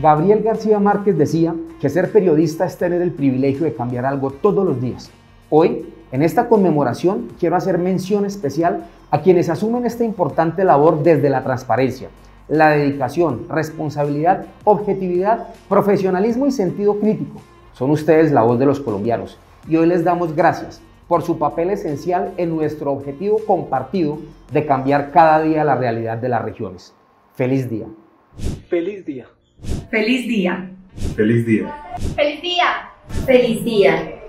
Gabriel García Márquez decía que ser periodista es tener el privilegio de cambiar algo todos los días. Hoy, en esta conmemoración, quiero hacer mención especial a quienes asumen esta importante labor desde la transparencia, la dedicación, responsabilidad, objetividad, profesionalismo y sentido crítico. Son ustedes la voz de los colombianos y hoy les damos gracias por su papel esencial en nuestro objetivo compartido de cambiar cada día la realidad de las regiones. Feliz día. Feliz día. Feliz día. Feliz día. Feliz día. Feliz día.